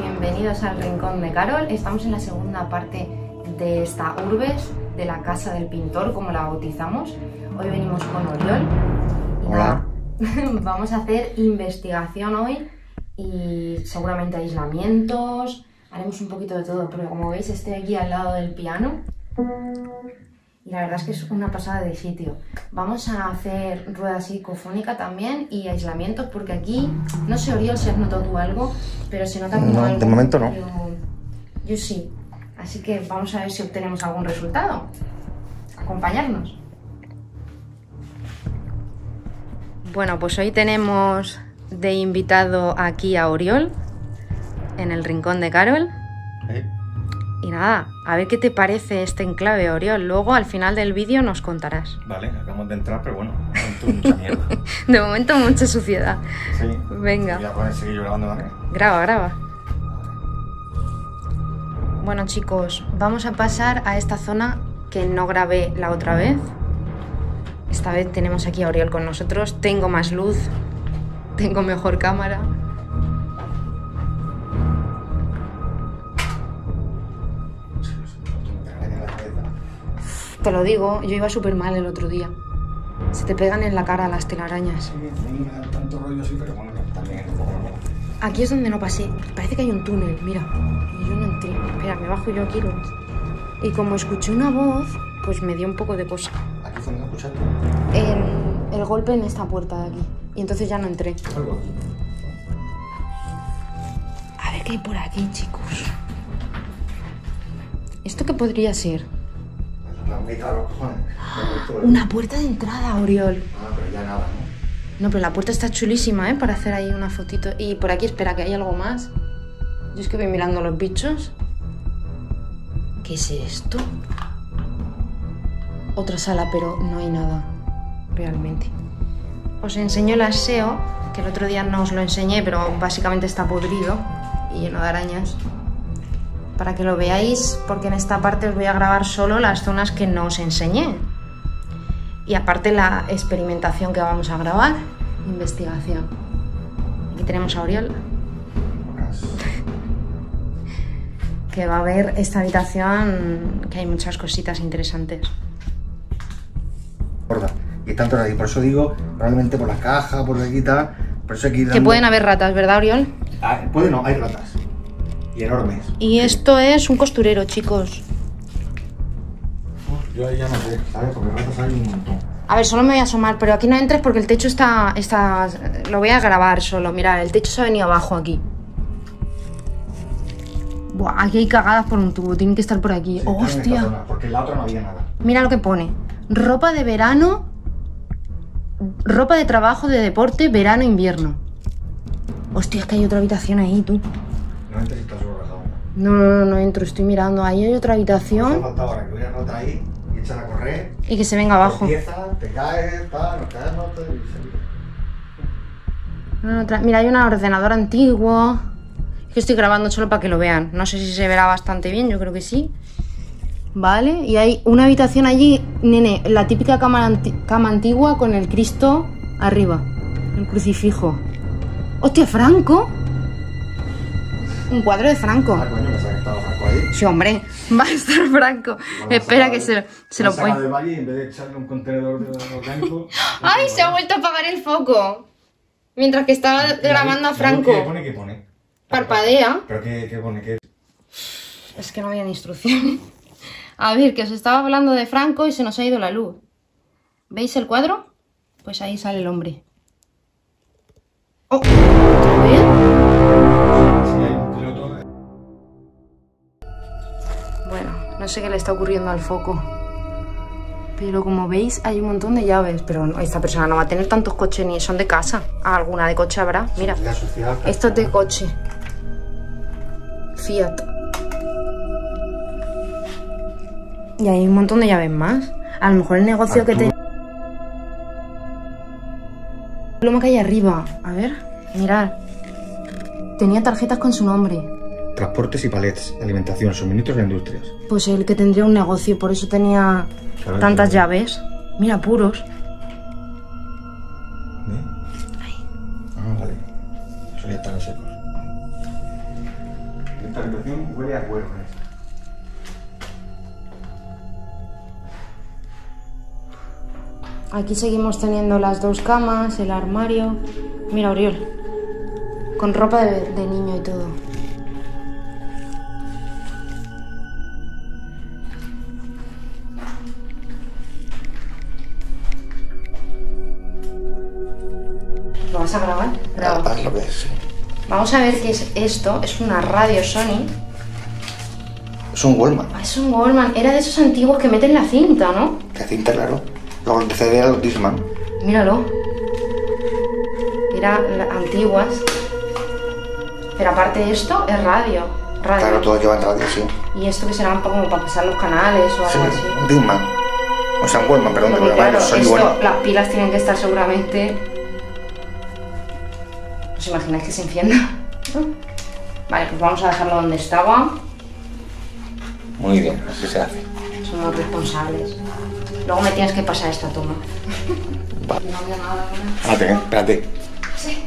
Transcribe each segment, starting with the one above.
bienvenidos al Rincón de Carol. Estamos en la segunda parte de esta Urbes, de la casa del pintor, como la bautizamos. Hoy venimos con Oriol. Y Hola. vamos a hacer investigación hoy y seguramente aislamientos. Haremos un poquito de todo, pero como veis estoy aquí al lado del piano. Y la verdad es que es una pasada de sitio. Vamos a hacer rueda psicofónica también y aislamientos porque aquí, no sé Oriol si has notado tú algo, pero se nota como No, algo. de momento no. Yo, yo sí. Así que vamos a ver si obtenemos algún resultado. Acompañarnos. Bueno, pues hoy tenemos de invitado aquí a Oriol en el rincón de Carol. ¿Eh? Y nada, a ver qué te parece este enclave, Oriol. Luego al final del vídeo nos contarás. Vale, acabamos de entrar, pero bueno, no mucha mierda. De momento mucha suciedad. Sí. Venga. Voy a poner seguir yo grabando también. Graba, graba. Bueno chicos, vamos a pasar a esta zona que no grabé la otra vez. Esta vez tenemos aquí a Oriol con nosotros. Tengo más luz, tengo mejor cámara. Te lo digo, yo iba súper mal el otro día. Se te pegan en la cara las telarañas. Sí, da tanto rollo así, pero bueno, también un poco. Aquí es donde no pasé. Parece que hay un túnel, mira. Y yo no entré. Espera, me bajo yo aquí. lo. Y como escuché una voz, pues me dio un poco de cosa. Aquí fue donde escuchaste. El, el golpe en esta puerta de aquí. Y entonces ya no entré. A ver qué hay por aquí, chicos. ¿Esto qué podría ser? La mitad de los cojones. Me gustó. Una puerta de entrada, Oriol. Ah, pero ya nada, ¿no? No, pero la puerta está chulísima, ¿eh? Para hacer ahí una fotito. Y por aquí, espera, que hay algo más. Yo es que voy mirando los bichos. ¿Qué es esto? Otra sala, pero no hay nada. Realmente. Os enseño el aseo, que el otro día no os lo enseñé, pero básicamente está podrido y lleno de arañas. Para que lo veáis, porque en esta parte os voy a grabar solo las zonas que no os enseñé. Y aparte la experimentación que vamos a grabar, investigación. Aquí tenemos a Oriol, que va a ver esta habitación, que hay muchas cositas interesantes. Gorda. Y tanto ahí, por eso digo, probablemente por la caja, por aquí y tal. Por eso aquí Que pueden haber ratas, ¿verdad, Oriol? Ah, puede no, hay ratas. Y enormes. Y esto es un costurero, chicos. Yo ahí ya no sé, ¿sabes? Porque ratas hay un montón. A ver, solo me voy a asomar, pero aquí no entres porque el techo está, está... Lo voy a grabar solo. Mira, el techo se ha venido abajo aquí. Buah, aquí hay cagadas por un tubo. Tienen que estar por aquí. Sí, esta ¡Hostia! zona, porque en la otra no había nada. Mira lo que pone. Ropa de verano. Ropa de trabajo, de deporte, verano, invierno. Hostia, es que hay otra habitación ahí, tú. No entres y estás sobre la. No, no, no, no entro, estoy mirando. Ahí hay otra Solo habitación ahora que hubiera rata ahí y echar a correr. y que se venga abajo. Empieza, te caes, tal, no caes, no te... No, no, tra- Mira, hay un ordenador antiguo. Es que estoy grabando solo para que lo vean. No sé si se verá bastante bien, yo creo que sí. Vale, y hay una habitación allí, nene, la típica cama, anti- cama antigua con el Cristo arriba, el crucifijo. ¡Hostia, Franco! Un cuadro de Franco. Ah, coño, Franco ahí. Sí, hombre, va a estar Franco. Bueno, Espera que se, se lo saca pone. del valle y en vez de echarle un contenedor de orgánico... ¡Ay, se ha vuelto a apagar el foco! Mientras que estaba ¿Y ahí- grabando a Franco. ¿Qué pone? ¿Qué pone? Parpadea. ¿Pero qué, qué pone? ¿Qué? Es que no había instrucciones. A ver, que os estaba hablando de Franco y se nos ha ido la luz. ¿Veis el cuadro? Pues ahí sale el hombre. ¡Oh! ¿Otra vez? No sé qué le está ocurriendo al foco. Pero como veis, hay un montón de llaves. Pero esta persona no va a tener tantos coches ni son de casa. Ah, alguna de coche habrá. Mira, esto es de coche. Fiat. Y hay un montón de llaves más. A lo mejor el negocio que te... Lo que hay arriba. A ver, mirad. Tenía tarjetas con su nombre. Transportes y palets, alimentación, suministros de industrias. Pues el que tendría un negocio, por eso tenía Claro, tantas claro. llaves. Mira, puros. ¿Eh? Ah, vale. Eso ya están secos. Esta habitación huele a cuernos. Aquí seguimos teniendo las dos camas, el armario. Mira, Oriol. Con ropa de, de niño y todo. Vamos a ver qué es esto. Es una radio Sony. Es un Wallman. Ah, Es un Goldman. Era de esos antiguos que meten la cinta, ¿no? De cinta, claro. Los de CD eran los Discman. Míralo. Era la- antiguas. Pero aparte de esto, es radio. Radio. Claro, todos llevan radio, sí. Y esto que será como para pasar los canales o Sí, algo así. un Discman. O sea, un Wallman, perdón, Porque pero claro, esto, las pilas tienen que estar seguramente. ¿Os imagináis que se encienda? Vale, pues vamos a dejarlo donde estaba. Muy bien, así se hace. Somos responsables. Luego me tienes que pasar esta toma. No veo nada. Espérate, espérate. Sí.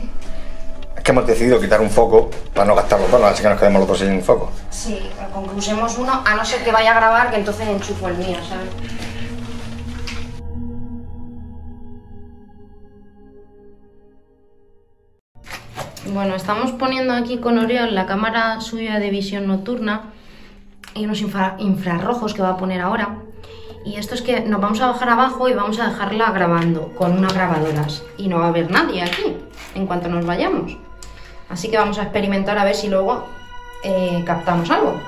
Es que hemos decidido quitar un foco para no gastar los dos, así que nos quedemos los dos sin foco. Sí, con que usemos uno, a no ser que vaya a grabar, que entonces enchufo el mío, ¿sabes? Bueno, estamos poniendo aquí con Oriol la cámara suya de visión nocturna y unos infra- infrarrojos que va a poner ahora. Y esto es que nos vamos a bajar abajo y vamos a dejarla grabando con unas grabadoras. Y no va a haber nadie aquí en cuanto nos vayamos. Así que vamos a experimentar a ver si luego eh, captamos algo.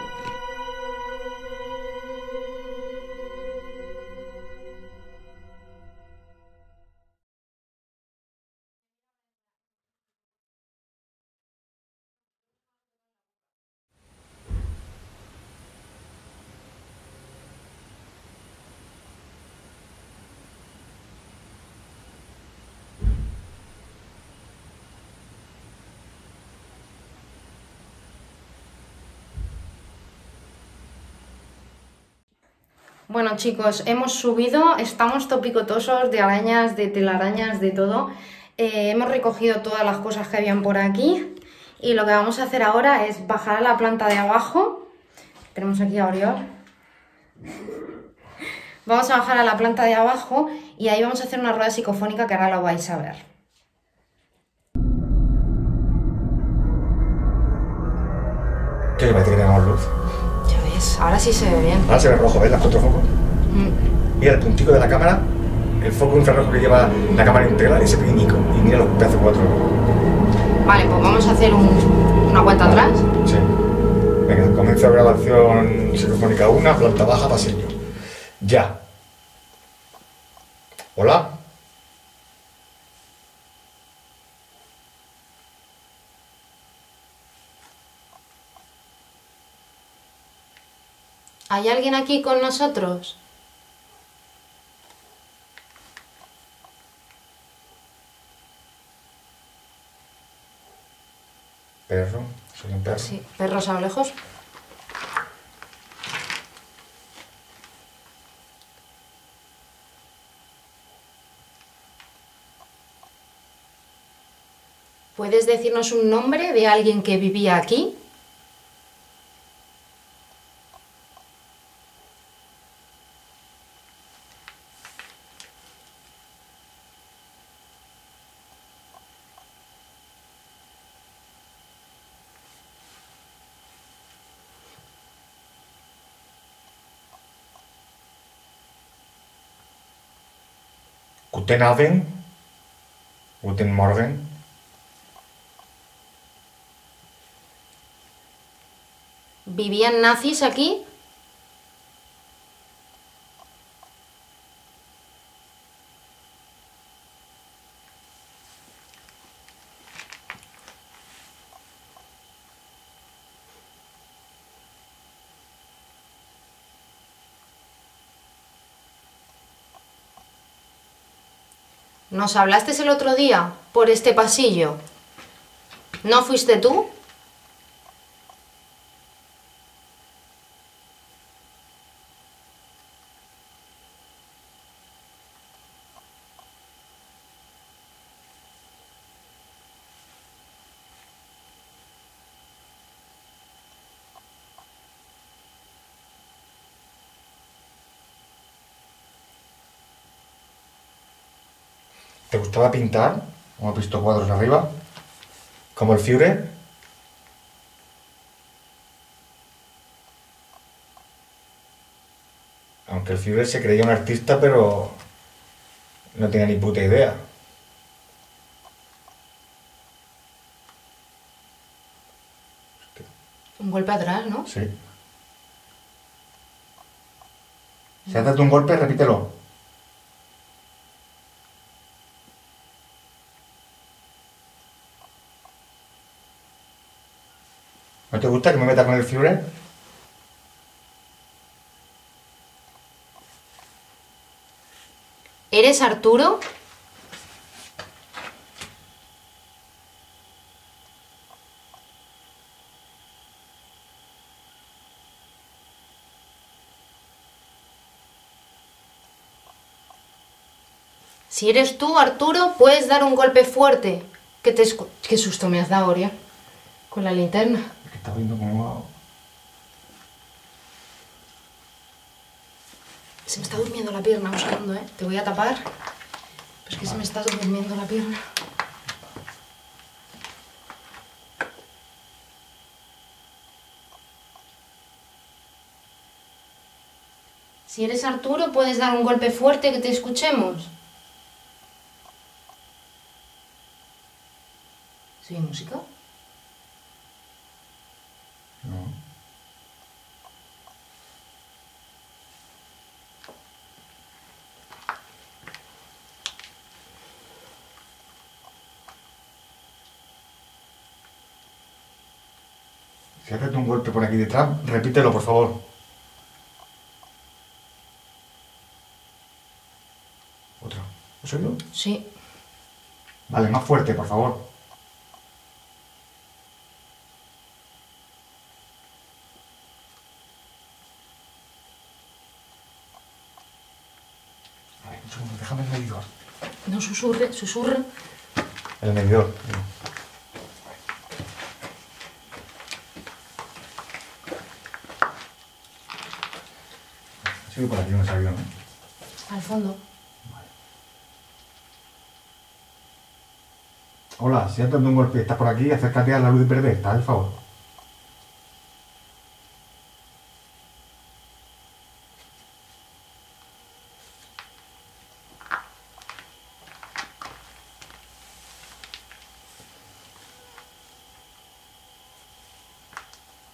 Bueno chicos, hemos subido, estamos topicotosos de arañas, de telarañas, de todo. Eh, hemos recogido todas las cosas que habían por aquí y lo que vamos a hacer ahora es bajar a la planta de abajo. Tenemos aquí a Oriol. Vamos a bajar a la planta de abajo y ahí vamos a hacer una rueda psicofónica que ahora lo vais a ver. ¿Qué le parece que tengamos luz? Ahora sí se ve bien. Ahora se ve rojo, ¿ves? Las cuatro focos. Mm. Mira el puntico de la cámara, el foco infrarrojo que lleva la cámara integral, ese pequeñico. Y mira los pedazos cuatro. Vale, pues vamos a hacer un- una cuenta atrás. Sí. Venga, comienza grabación psicofónica 1, planta baja, pasillo. Ya. Hola. ¿Hay alguien aquí con nosotros? Perro, soy un perro. Sí, perros a lo lejos. ¿Puedes decirnos un nombre de alguien que vivía aquí? Guten Abend. Guten Morgen. ¿Vivían nazis aquí? ¿Nos hablaste el otro día por este pasillo? ¿No fuiste tú? ¿Te gustaba pintar? Hemos visto cuadros arriba. ¿Como el Fiore? Aunque el Fiore se creía un artista, pero no tenía ni puta idea. Un golpe atrás, ¿no? Sí. Si has dado un golpe, repítelo. ¿No te que me meta con el Fiore? ¿Eres Arturo? Si eres tú, Arturo, puedes dar un golpe fuerte. ¿Qué, te Qué susto me has dado, Oria. Con la linterna. Es que está viendo como... Se me está durmiendo la pierna un segundo, ¿eh? Te voy a tapar. Pero es que se me está durmiendo la pierna. Si eres Arturo, puedes dar un golpe fuerte que te escuchemos. ¿Soy música? No. Si haces un golpe por aquí detrás, repítelo, por favor. Otro. ¿Has oído? Sí. Vale, más fuerte, por favor. A ver, un segundo, déjame el medidor. No susurre, susurre. El medidor. Ha sido por aquí donde salió, ¿no? Al fondo. Hola, si has dado un golpe estás por aquí, acércate a la luz verde, ¿está? Al favor.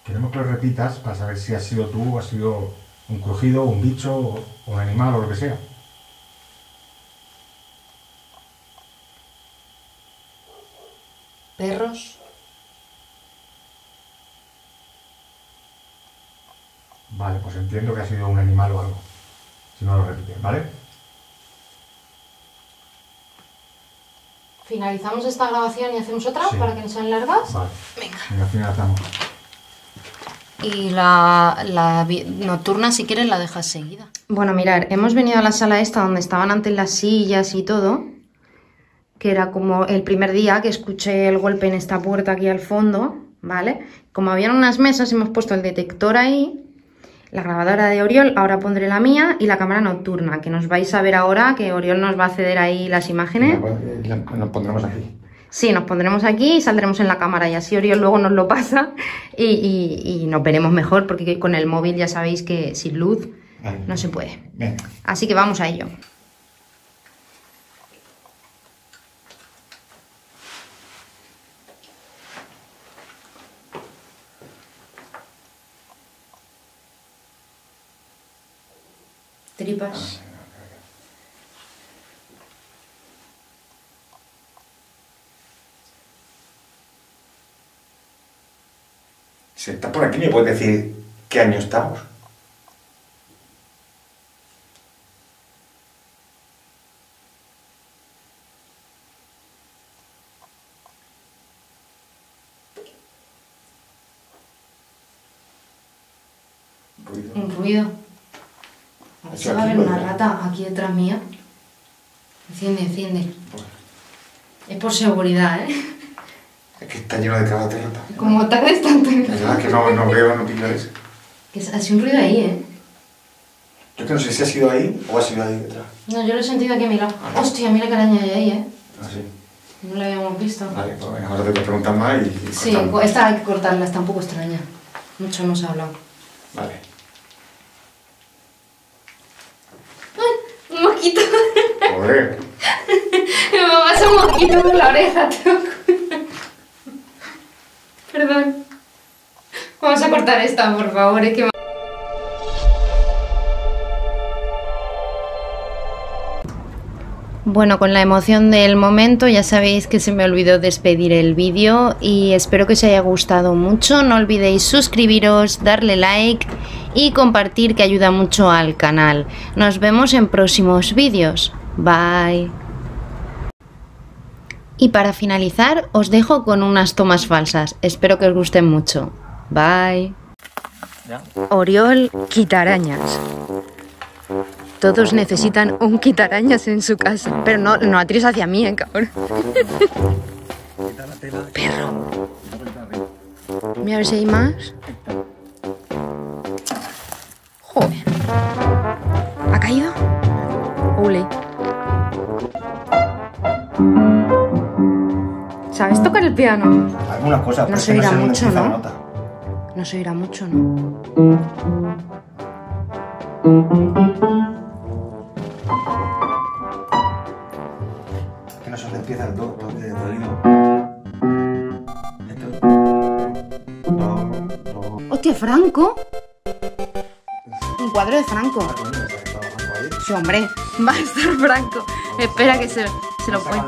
Queremos que lo repitas para saber si has sido tú o has sido un crujido, un bicho, un animal o lo que sea. Perros. Vale, pues entiendo que ha sido un animal o algo. Si no lo repites, ¿vale? Finalizamos esta grabación y hacemos otra Sí. para que no sean largas. Vale. Venga. Venga, finalizamos. Y la, la nocturna, si quieres, la dejas seguida. Bueno, mirar, hemos venido a la sala esta donde estaban antes las sillas y todo, que era como el primer día que escuché el golpe en esta puerta aquí al fondo, ¿vale? Como habían unas mesas, hemos puesto el detector ahí, la grabadora de Oriol, ahora pondré la mía y la cámara nocturna, que nos vais a ver ahora, que Oriol nos va a ceder ahí las imágenes. Nos pondremos aquí. Sí, nos pondremos aquí y saldremos en la cámara y así Oriol luego nos lo pasa y, y- y nos veremos mejor porque con el móvil ya sabéis que sin luz Vale. no se puede. Venga. Así que vamos a ello. Tripas. Si estás por aquí, ¿me puedes decir qué año estamos? Ruido. Un ruido. A ver Eso si va a haber una rata aquí detrás mía. Enciende, enciende. Es por seguridad, ¿eh? Es que está lleno de de. Como tardes tanto en... Es verdad que no, no veo, no pillo eso. Que hace un ruido ahí, ¿eh? Yo que no sé si ha sido ahí o ha sido ahí detrás. No, yo lo he sentido aquí a mi lado. Hostia, mira qué araña hay ahí, ¿eh? Así. No la habíamos visto. Vale, pues venga, ahora te preguntar más y, y Sí, cortamos. esta hay que cortarla, está un poco extraña. Mucho hemos hablado. Vale. ¡Ay! Un mosquito. Joder. Me pasa un mosquito en la oreja, te. Perdón. Vamos a cortar esta, por favor. Bueno, con la emoción del momento ya sabéis que se me olvidó despedir el vídeo y espero que os haya gustado mucho. No olvidéis suscribiros, darle like y compartir que ayuda mucho al canal. Nos vemos en próximos vídeos. Bye. Y para finalizar os dejo con unas tomas falsas. Espero que os gusten mucho. Bye. Oriol quitarañas. Todos necesitan un quitarañas en su casa. Pero no, no atires hacia mí, eh, cabrón. Perro. Mira a ver si hay más. Joder. ¿Ha caído? Ole. ¿Sabes tocar el piano? Algunas cosas, No pero se es que oirá sé dónde mucho, ¿no? nota. No se oirá mucho, ¿no? Que no sé dónde empieza el do, toque de. Do, do. ¡Hostia, Franco! Un cuadro de Franco. Ah, se. Sí, hombre, va a estar Franco. Espera que se, se lo Saca